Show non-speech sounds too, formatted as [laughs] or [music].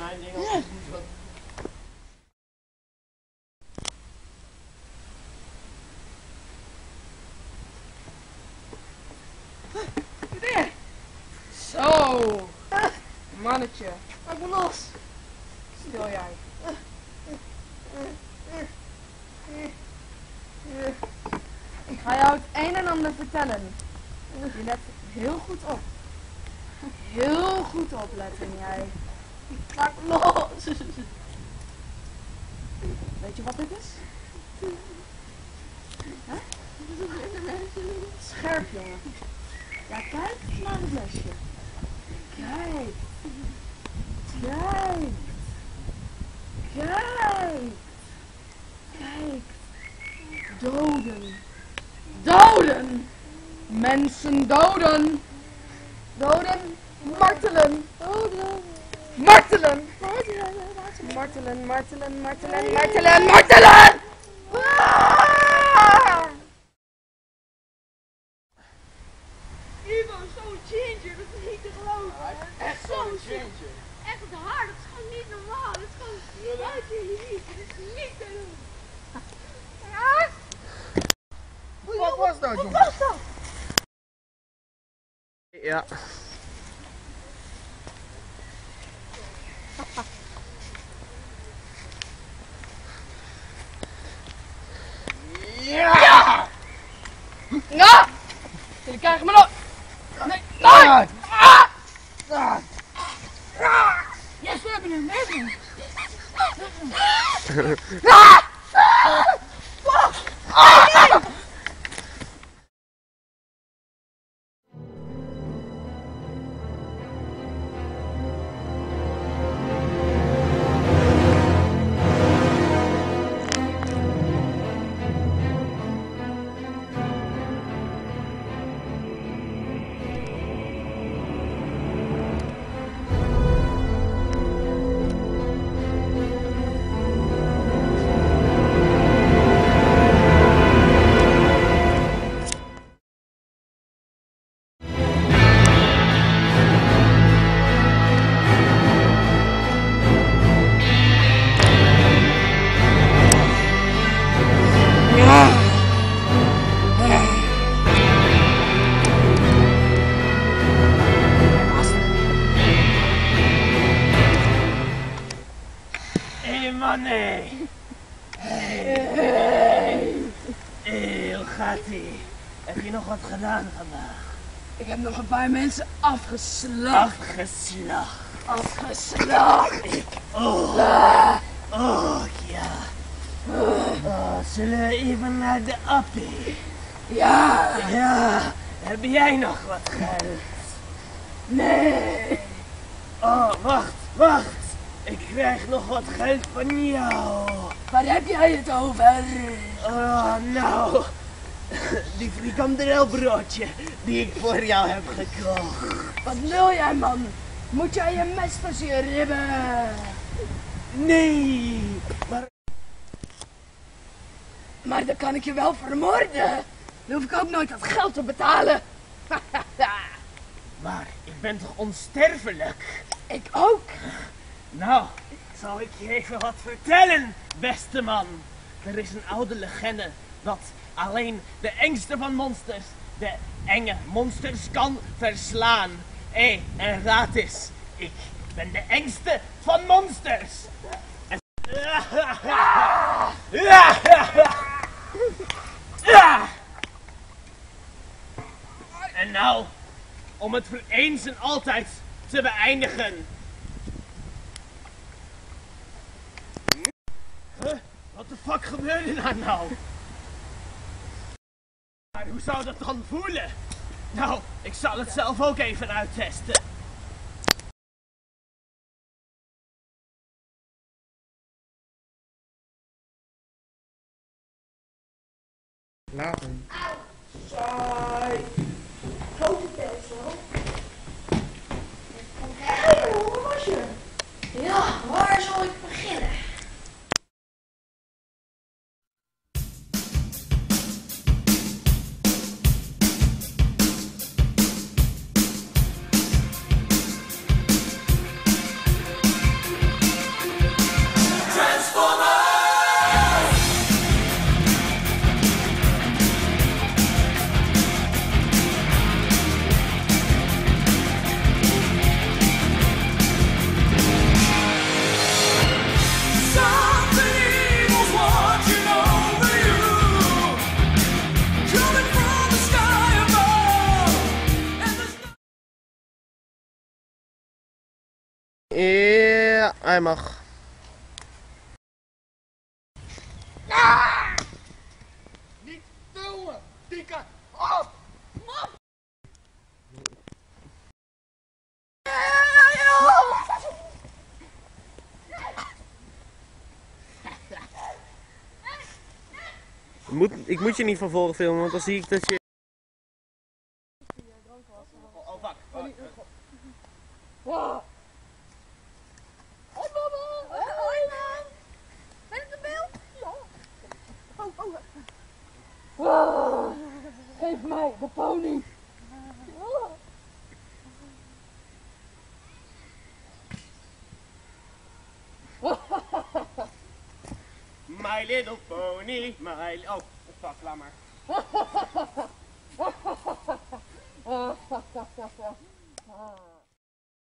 mijn ding al Ja. niet wat. Ben? Zo, mannetje, Laat me los. stil jij. Ik ga jou het een en ander vertellen. Je let heel goed op. Heel goed opletten jij. Los. [laughs] Weet je wat dit is? Hè? Scherp jongen. Ja, kijk naar het lesje. Kijk. Kijk. Kijk. Kijk. Doden. Doden. Mensen doden. Doden. Martelen. Doden. Martelen. Martelen, martelen, martelen, martelen, martelen! Ah! Ivo, zo'n ginger, dat is niet te geloven. Echt Zo zo'n shit. ginger. Echt het haar, dat is gewoon niet normaal. Dat is gewoon buiten je niet. Dat is niet te doen. Ja? Wat was dat, Wat jongen? was dat? Ja. Ja! Ja! Jullie krijgen me nog. Nee, nee! Ah! Ah! Yes, we hebben hem, hebben ie? Heb je nog wat gedaan vandaag? Ik heb nog een paar mensen afgeslacht. Afgeslacht. Afgeslacht. Oh, oh ja. Oh, zullen we even naar de appie? Ja, Ja, heb jij nog wat geld? nee. Oh, wacht, wacht. Ik krijg nog wat geld van jou. Waar heb jij het over? Oh, nou. Die frikandelbroodje die ik voor jou heb gekocht. Wat lul jij, man? Moet jij je mes tussen je ribben? Nee, maar Maar dan kan ik je wel vermoorden. Dan hoef ik ook nooit dat geld te betalen. [laughs] Maar ik ben toch onsterfelijk? ik ook. Nou, zal ik je even wat vertellen, beste man. Er is een oude legende dat alleen de engste van monsters de enge monsters kan verslaan. Hé, en raad eens, ik ben de engste van monsters. En... En nou, om het voor eens en altijd te beëindigen. Huh? Wat de fuck gebeurde daar nou? Hoe zou dat dan voelen? Nou, ik zal het zelf ook even uittesten. Saai. Grote Ja, hij mag. Niet duwen, dikke! Ik moet, ik moet je niet van voren filmen, want dan zie ik dat je... Oh, oh fuck. Oh, eh, Ben ik de beeld? Ja. Pony. [laughs] My little pony, my... Oh, fuck, laat maar. [laughs]